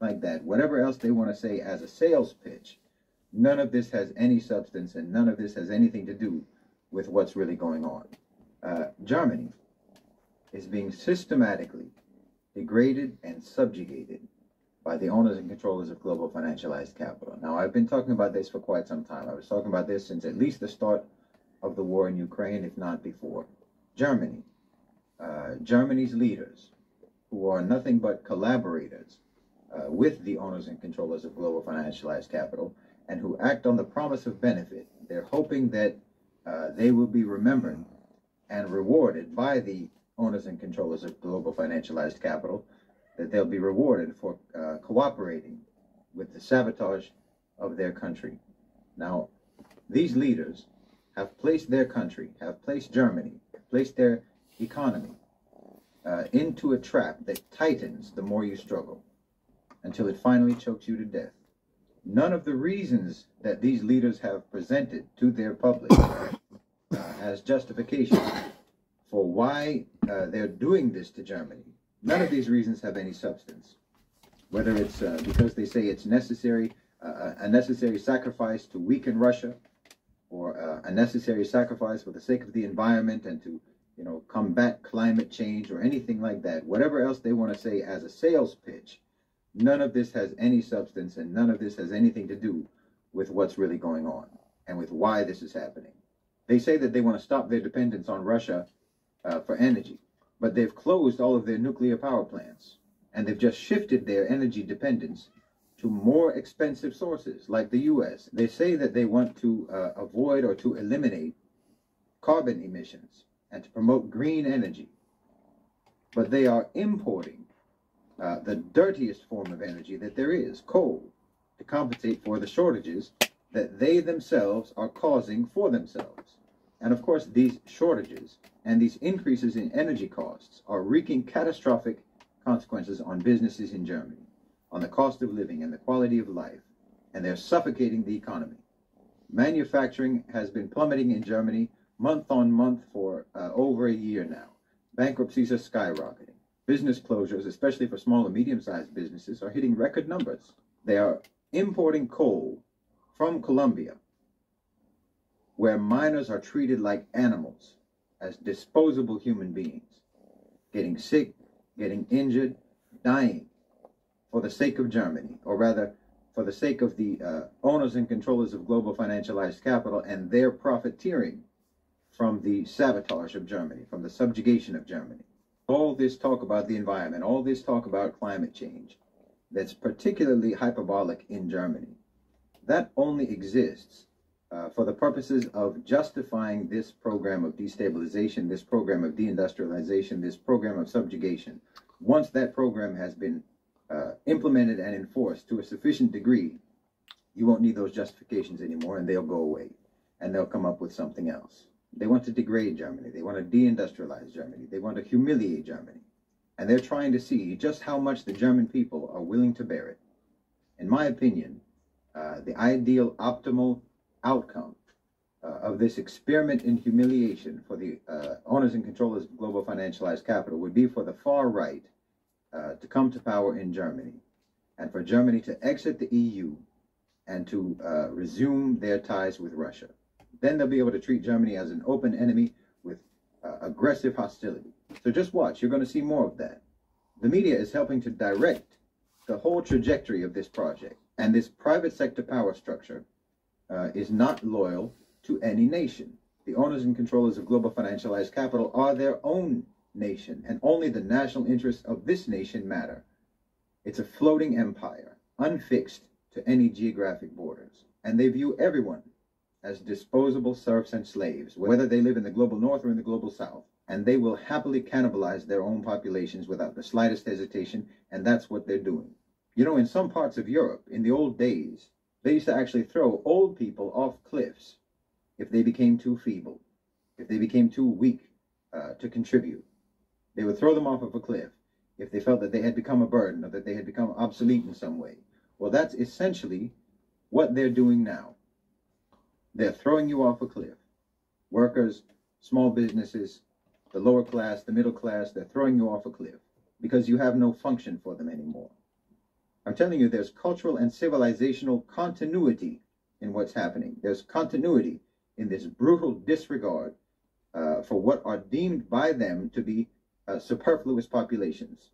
like that, whatever else they want to say as a sales pitch, none of this has any substance and none of this has anything to do with what's really going on. Uh, Germany is being systematically degraded and subjugated by the owners and controllers of global financialized capital. Now, I've been talking about this for quite some time. I was talking about this since at least the start of the war in Ukraine, if not before. Germany, uh, Germany's leaders, who are nothing but collaborators uh, with the owners and controllers of global financialized capital, and who act on the promise of benefit. They're hoping that uh, they will be remembered and rewarded by the owners and controllers of global financialized capital, that they'll be rewarded for uh, cooperating with the sabotage of their country. Now, these leaders have placed their country, have placed Germany, placed their economy uh, into a trap that tightens the more you struggle until it finally chokes you to death. None of the reasons that these leaders have presented to their public uh, as justification for why uh, they're doing this to Germany, none of these reasons have any substance. Whether it's uh, because they say it's necessary, uh, a necessary sacrifice to weaken Russia, or uh, a necessary sacrifice for the sake of the environment and to you know, combat climate change or anything like that, whatever else they want to say as a sales pitch, none of this has any substance and none of this has anything to do with what's really going on and with why this is happening. They say that they want to stop their dependence on Russia uh, for energy, but they've closed all of their nuclear power plants and they've just shifted their energy dependence to more expensive sources like the US. They say that they want to uh, avoid or to eliminate carbon emissions and to promote green energy. But they are importing uh, the dirtiest form of energy that there is, coal, to compensate for the shortages that they themselves are causing for themselves. And of course, these shortages and these increases in energy costs are wreaking catastrophic consequences on businesses in Germany, on the cost of living and the quality of life, and they're suffocating the economy. Manufacturing has been plummeting in Germany month on month for uh, over a year now. Bankruptcies are skyrocketing. Business closures, especially for small and medium sized businesses, are hitting record numbers. They are importing coal from Colombia, where miners are treated like animals, as disposable human beings, getting sick, getting injured, dying for the sake of Germany, or rather, for the sake of the uh, owners and controllers of global financialized capital and their profiteering from the sabotage of Germany, from the subjugation of Germany. All this talk about the environment, all this talk about climate change, that's particularly hyperbolic in Germany, that only exists uh, for the purposes of justifying this program of destabilization, this program of deindustrialization, this program of subjugation. Once that program has been uh, implemented and enforced to a sufficient degree, you won't need those justifications anymore and they'll go away and they'll come up with something else. They want to degrade Germany. They want to deindustrialize Germany. They want to humiliate Germany. And they're trying to see just how much the German people are willing to bear it. In my opinion, uh, the ideal optimal outcome uh, of this experiment in humiliation for the uh, owners and controllers of global financialized capital would be for the far right uh, to come to power in Germany and for Germany to exit the EU and to uh, resume their ties with Russia. Then they'll be able to treat Germany as an open enemy with uh, aggressive hostility. So just watch. You're going to see more of that. The media is helping to direct the whole trajectory of this project. And this private sector power structure uh, is not loyal to any nation. The owners and controllers of global financialized capital are their own nation, and only the national interests of this nation matter. It's a floating empire, unfixed to any geographic borders, and they view everyone as disposable serfs and slaves, whether they live in the global north or in the global south. And they will happily cannibalize their own populations without the slightest hesitation, and that's what they're doing. You know, in some parts of Europe, in the old days, they used to actually throw old people off cliffs if they became too feeble, if they became too weak uh, to contribute. They would throw them off of a cliff if they felt that they had become a burden or that they had become obsolete in some way. Well, that's essentially what they're doing now. They're throwing you off a cliff. Workers, small businesses, the lower class, the middle class, they're throwing you off a cliff because you have no function for them anymore. I'm telling you, there's cultural and civilizational continuity in what's happening. There's continuity in this brutal disregard uh, for what are deemed by them to be uh, superfluous populations.